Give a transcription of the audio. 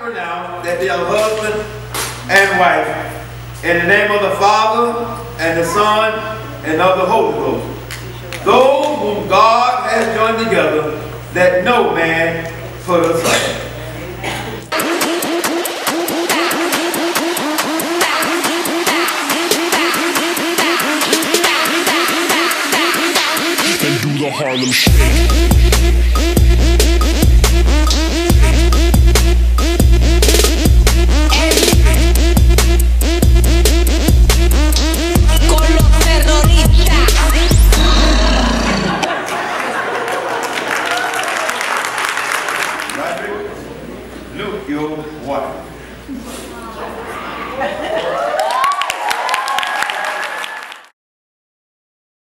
pronounce that they are husband and wife. In the name of the Father, and the Son, and of the Holy Ghost. Those whom God has joined together, that no man put the Harlem Shake. Look Luke, your wife.